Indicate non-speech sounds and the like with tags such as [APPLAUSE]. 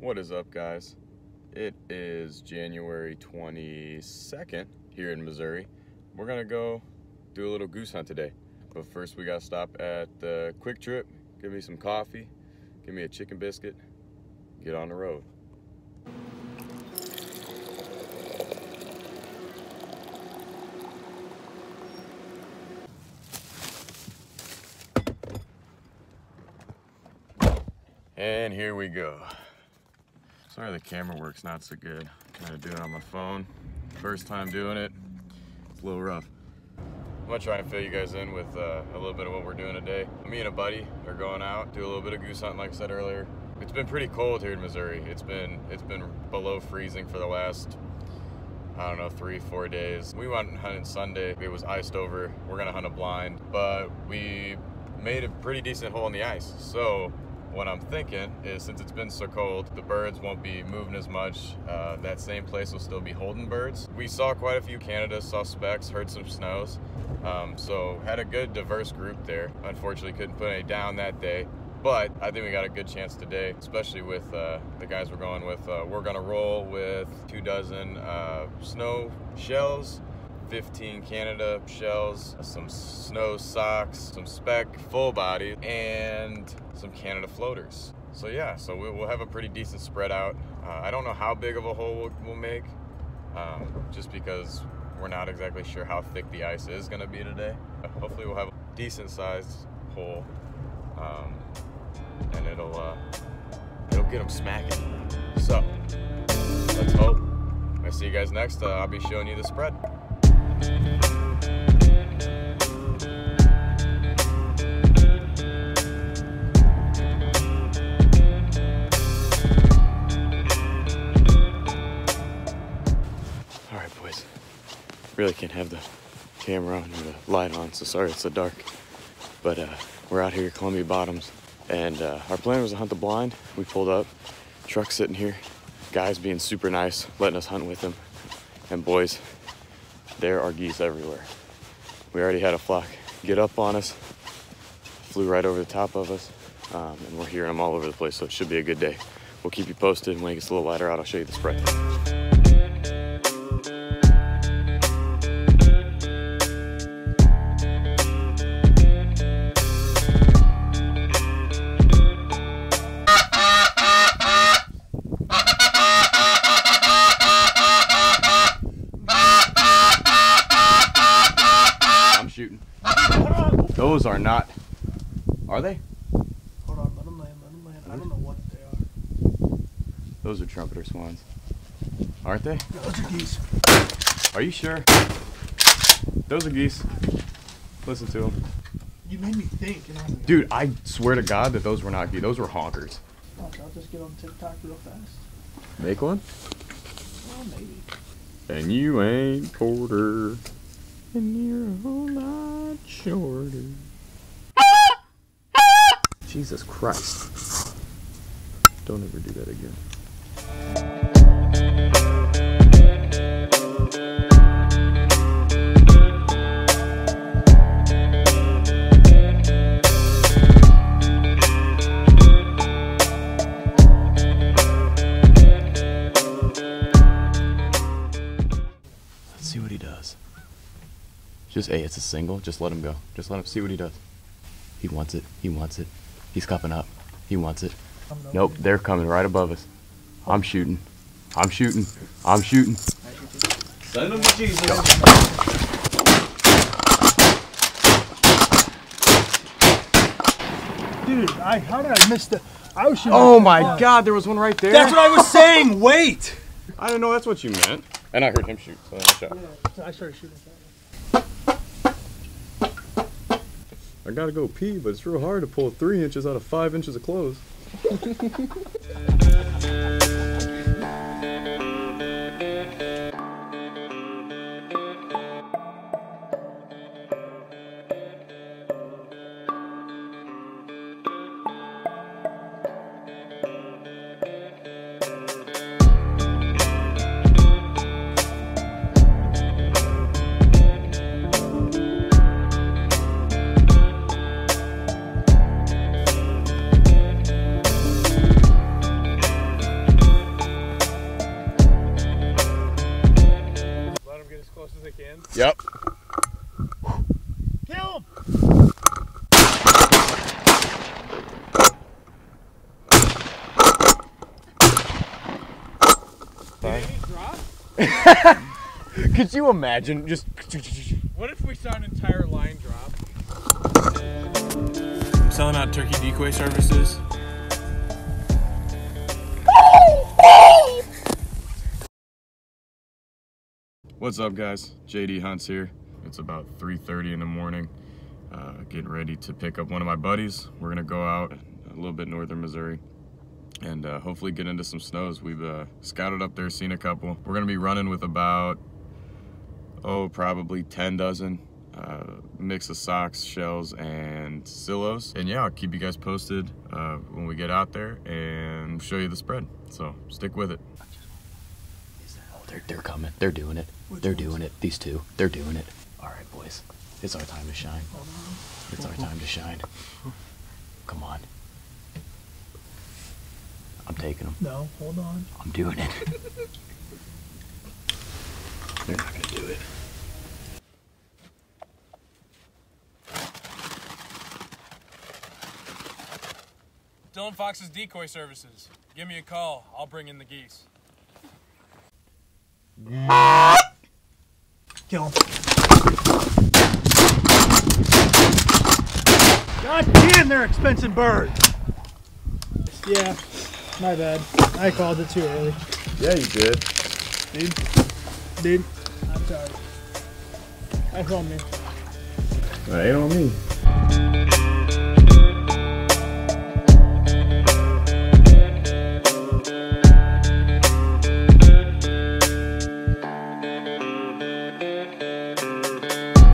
What is up, guys? It is January 22nd here in Missouri. We're gonna go do a little goose hunt today. But first, we gotta stop at the QuikTrip, give me some coffee, give me a chicken biscuit, get on the road. And here we go. Sorry the camera works not so good. Of doing it on my phone. First time doing it. It's a little rough. I'm gonna try and fill you guys in with uh, a little bit of what we're doing today. Me and a buddy are going out, do a little bit of goose hunting like I said earlier. It's been pretty cold here in Missouri. It's been it's been below freezing for the last I don't know, three, four days. We went hunting Sunday. It was iced over. We're gonna hunt a blind, but we made a pretty decent hole in the ice. So what I'm thinking is since it's been so cold, the birds won't be moving as much. Uh, that same place will still be holding birds. We saw quite a few Canadas, saw specks, heard some snows. Um, so had a good diverse group there. Unfortunately couldn't put any down that day. But I think we got a good chance today, especially with uh, the guys we're going with. Uh, we're gonna roll with two dozen uh, snow shells, 15 Canada shells, some snow socks, some spec full body, and some Canada floaters. So yeah, so we'll have a pretty decent spread out. Uh, I don't know how big of a hole we'll, make, um, just because we're not exactly sure how thick the ice is gonna be today. Hopefully we'll have a decent sized hole, um, and it'll uh, it'll get them smacking. So let's hope. I see you guys next. Uh, I'll be showing you the spread. Really can't have the camera on or the light on, so sorry it's so dark. But uh, we're out here at Columbia Bottoms, and uh, our plan was to hunt the blind. We pulled up, truck sitting here, guys being super nice, letting us hunt with them. And boys, there are geese everywhere. We already had a flock get up on us, flew right over the top of us, um, and we're hearing them all over the place, so it should be a good day. We'll keep you posted. When it gets a little lighter out, I'll show you the spread. Those are not. Are they? Hold on, let them land, let them land. I don't know what they are. Those are trumpeter swans. Aren't they? Those are geese. Are you sure? Those are geese. Listen to them. You made me think, and I like, Dude, I swear to God that those were not geese. Those were honkers. watch, I'll just get on TikTok real fast. Make one? Well, maybe. And you ain't Porter. And you're a whole lot shorter. Jesus Christ. Don't ever do that again. Just, hey, it's a single. Just let him go. Just let him see what he does. He wants it. He wants it. He's cupping up. He wants it. Nope, they're coming right above us. I'm shooting. I'm shooting. I'm shooting. Send them to Jesus. Dude, I, how did I miss the? I was shooting. Oh my the- god, there was one right there. That's what I was [LAUGHS] saying. Wait. I didn't know that's what you meant. And I heard him shoot, so I shot. Yeah, I started shooting. I gotta go pee, but it's real hard to pull three inches out of five inches of clothes. [LAUGHS] [LAUGHS] Could you imagine just What if we saw an entire line drop? Selling out turkey decoy services. What's up, guys? JD Hunts here. It's about 3:30 in the morning. Uh, getting ready to pick up one of my buddies. We're gonna go out a little bit northern Missouri and uh, hopefully get into some snows. We've uh, scouted up there, seen a couple. We're gonna be running with about oh, probably 10 dozen. Uh, mix of socks, shells, and silos. And yeah, I'll keep you guys posted uh, when we get out there and show you the spread. So stick with it. Oh, they're, they're coming. They're doing it. they're doing it. These two. They're doing it. All right, boys. It's our time to shine. It's our time to shine. Come on. I'm taking them. No, hold on. I'm doing it. [LAUGHS] they're not going to do it. Dylan Fox's decoy services. Give me a call. I'll bring in the geese. Kill him. God damn, they're expensive birds. Yeah, my bad. I called it too early. Yeah, you did. Dude, dude, I'm sorry. I filmed me. That ain't on me.